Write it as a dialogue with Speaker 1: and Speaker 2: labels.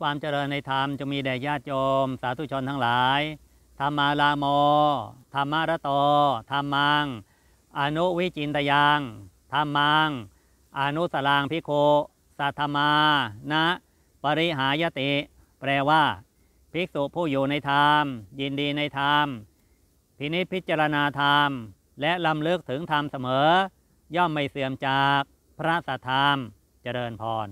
Speaker 1: ความเจริญในธรรมจะมีแด่ญาติโยม สาธุชนทั้งหลายธรรมาลาโมธรรมารโตธรรมัง อนุวิจินตยังธรรมัง อนุสลางพิโคสัทธมานะปริหายติ แปลว่า ภิกษุผู้อยู่ในธรรม ยินดีในธรรม พินิจพิจารณาธรรม และลำเลิกถึงธรรมเสมอ ย่อมไม่เสื่อมจากพระสัทธรรมเจริญพร